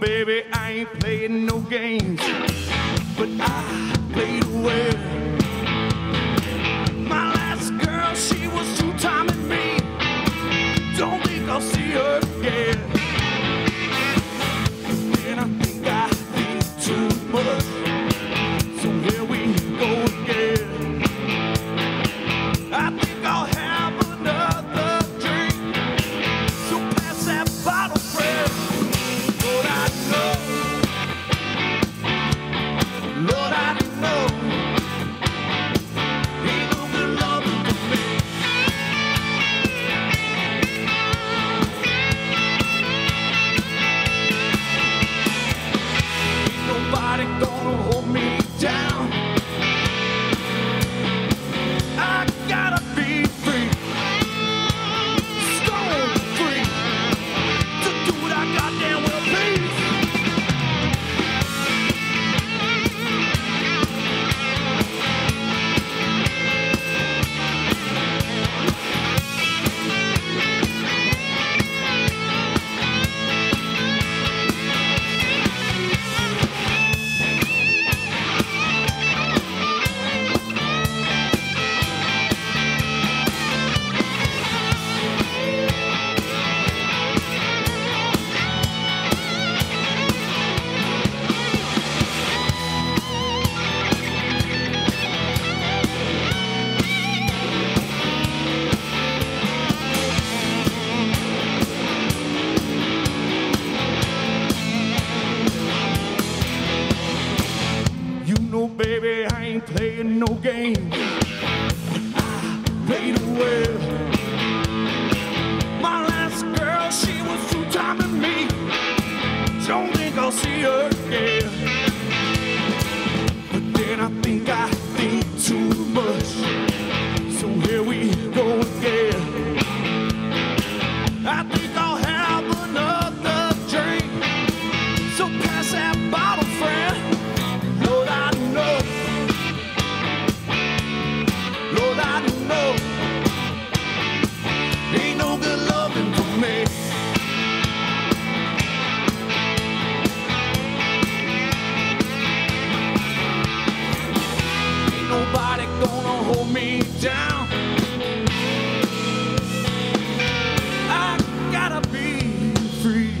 baby, I ain't playing no games. But I played well. My last girl, she was two-timing me. Don't think I'll see her again. baby, I ain't playing no games. down. I gotta be free.